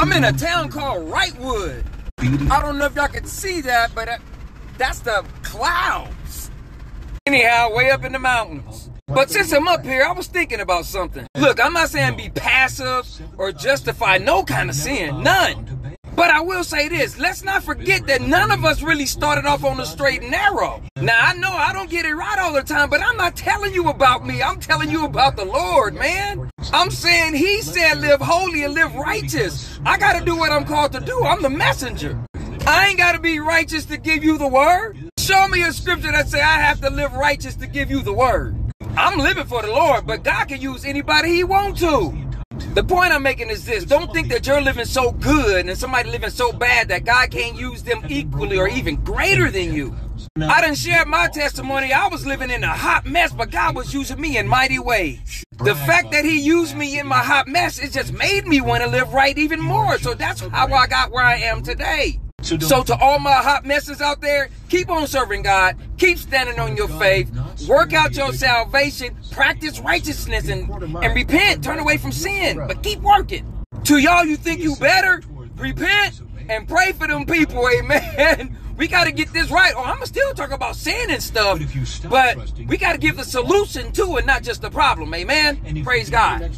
I'm in a town called Wrightwood. I don't know if y'all can see that, but uh, that's the clouds. Anyhow, way up in the mountains. But since I'm up here, I was thinking about something. Look, I'm not saying be passive or justify no kind of sin, none. But I will say this let's not forget that none of us really started off on the straight and narrow. Now, I know I don't get it right all the time, but I'm not telling you about me. I'm telling you about the Lord, man. I'm saying He said live holy and live righteous. I got to do what I'm called to do. I'm the messenger. I ain't got to be righteous to give you the word. Show me a scripture that say I have to live righteous to give you the word. I'm living for the Lord, but God can use anybody He want to. The point I'm making is this don't think that you're living so good and somebody living so bad that God can't use them equally or even greater than you. I didn't share my testimony. I was living in a hot mess, but God was using me in mighty ways. The fact that He used me in my hot mess, it just made me want to live right even more. So that's how I got where I am today. So to all my hot messes out there, keep on serving God, keep standing on your faith, work out your salvation, practice righteousness and, and repent, turn away from sin, but keep working. To y'all you think you better, repent and pray for them people, amen. We got to get this right. Oh, I'm going to still talk about sin and stuff, but we got to give the solution to it, not just the problem, amen. Praise God.